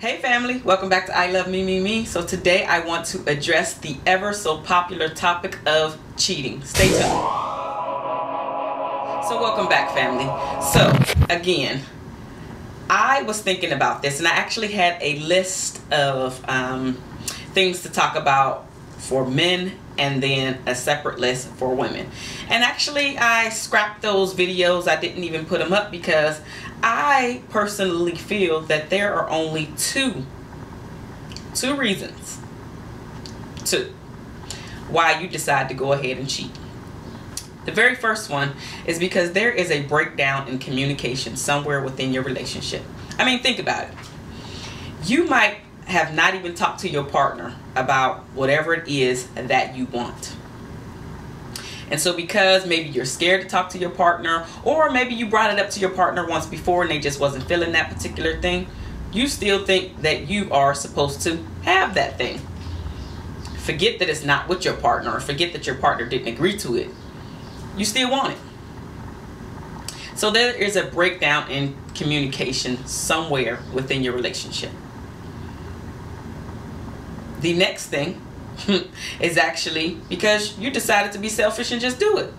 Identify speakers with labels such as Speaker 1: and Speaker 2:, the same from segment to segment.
Speaker 1: Hey family, welcome back to I Love Me Me Me. So today I want to address the ever so popular topic of cheating. Stay tuned. So welcome back family. So again, I was thinking about this and I actually had a list of um, things to talk about for men and then a separate list for women. And actually I scrapped those videos. I didn't even put them up because I personally feel that there are only two, two reasons, two, why you decide to go ahead and cheat. The very first one is because there is a breakdown in communication somewhere within your relationship. I mean, think about it. You might have not even talked to your partner about whatever it is that you want. And so because maybe you're scared to talk to your partner or maybe you brought it up to your partner once before and they just wasn't feeling that particular thing, you still think that you are supposed to have that thing. Forget that it's not with your partner or forget that your partner didn't agree to it. You still want it. So there is a breakdown in communication somewhere within your relationship. The next thing is actually because you decided to be selfish and just do it.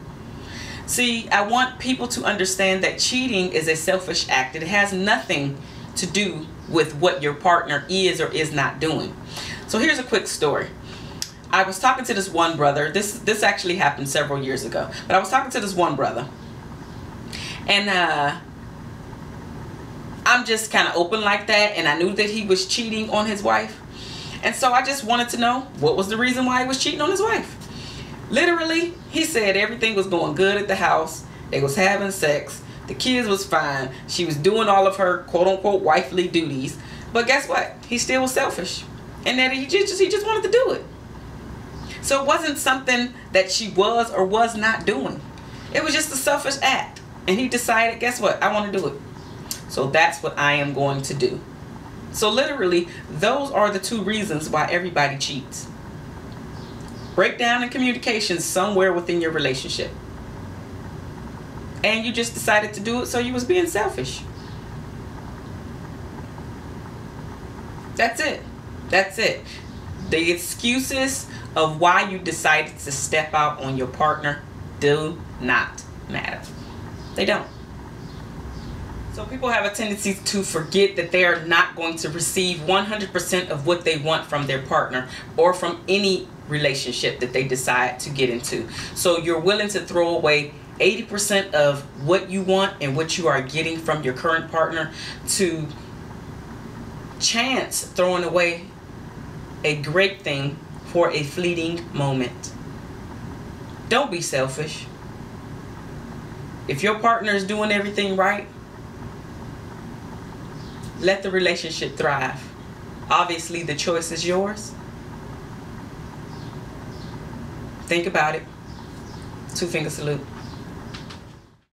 Speaker 1: See, I want people to understand that cheating is a selfish act. It has nothing to do with what your partner is or is not doing. So here's a quick story. I was talking to this one brother. This this actually happened several years ago. But I was talking to this one brother. And uh I'm just kind of open like that and I knew that he was cheating on his wife. And so I just wanted to know what was the reason why he was cheating on his wife. Literally, he said everything was going good at the house. They was having sex. The kids was fine. She was doing all of her quote unquote wifely duties. But guess what? He still was selfish. And that he just he just wanted to do it. So it wasn't something that she was or was not doing. It was just a selfish act. And he decided, guess what? I want to do it. So that's what I am going to do. So literally, those are the two reasons why everybody cheats. Breakdown in communication somewhere within your relationship. And you just decided to do it so you was being selfish. That's it. That's it. The excuses of why you decided to step out on your partner do not matter. They don't. So people have a tendency to forget that they are not going to receive 100% of what they want from their partner or from any relationship that they decide to get into. So you're willing to throw away 80% of what you want and what you are getting from your current partner to chance throwing away a great thing for a fleeting moment. Don't be selfish. If your partner is doing everything right, let the relationship thrive. Obviously, the choice is yours. Think about it. Two finger salute.